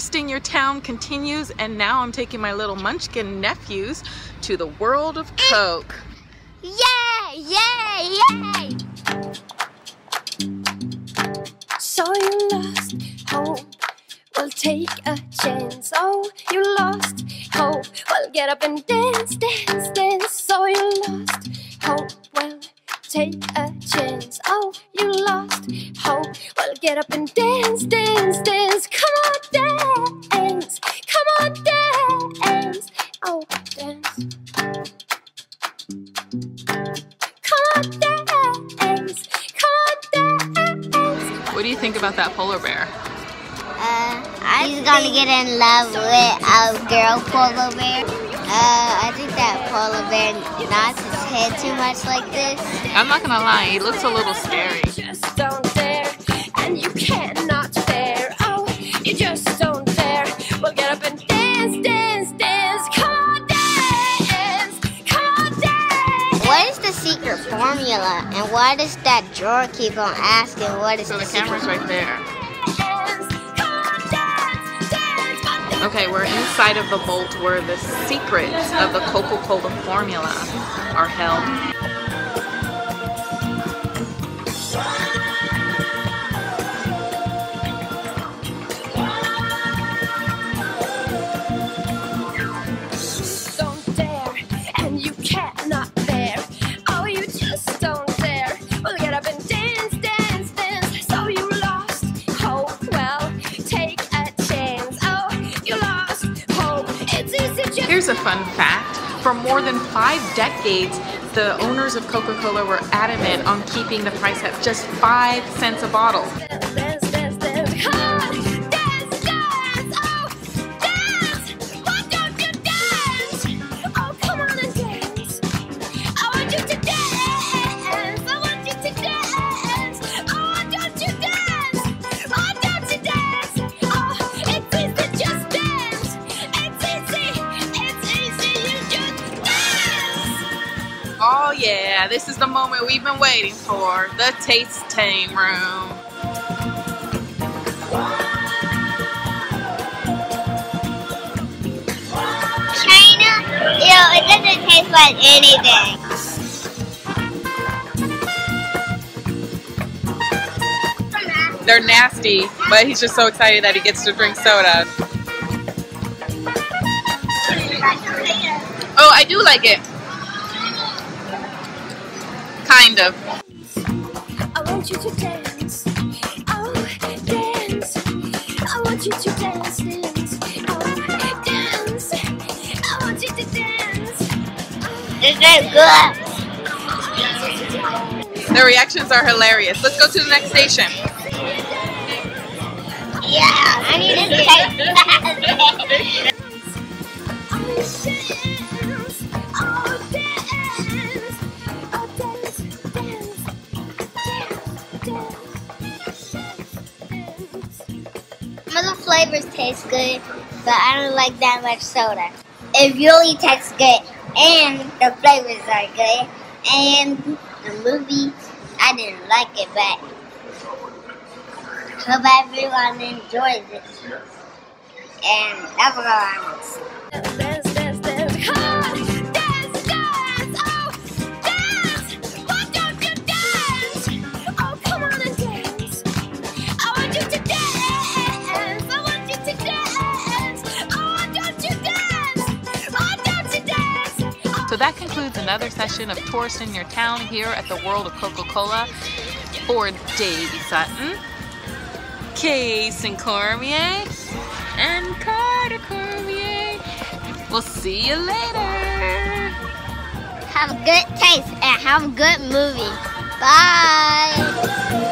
Tourist in Your Town continues and now I'm taking my little munchkin nephews to the world of Coke. Yay! Yay! Yay! So you lost hope. Well, take a chance. Oh, you lost hope. Well, get up and dance, dance, dance. So you lost hope. Well, take a chance. Oh, you lost hope. Well, get up and dance, dance, dance. About that polar bear? Uh, he's gonna get in love with a girl polar bear. Uh, I think that polar bear nods his head too much like this. I'm not gonna lie, he looks a little scary. Formula? And why does that drawer keep on asking what is So the, the camera's right there. Dance. Come on, dance, dance. Come on, dance. Okay, we're inside of the vault where the secrets of the Coca-Cola formula are held. Don't dare, and you cannot fun fact. For more than five decades, the owners of Coca-Cola were adamant on keeping the price at just five cents a bottle. Yeah, this is the moment we've been waiting for. The tasting room. China? Ew, it doesn't taste like anything. They're nasty, but he's just so excited that he gets to drink soda. Oh, I do like it. Kind of. I want you to dance. Oh, dance. I want you to dance, dance. Oh, dance. I want you to dance. Is that good? The reactions are hilarious. Let's go to the next station. Yeah, I need to taste Some of the flavors taste good, but I don't like that much soda. It really tastes good, and the flavors are good, and the movie, I didn't like it, but hope everyone enjoys it. And that's all I want to say. So that concludes another session of Tourist in Your Town here at the World of Coca-Cola for Dayvee Sutton, Case Cormier, and Carter Cormier. We'll see you later. Have a good taste and have a good movie. Bye.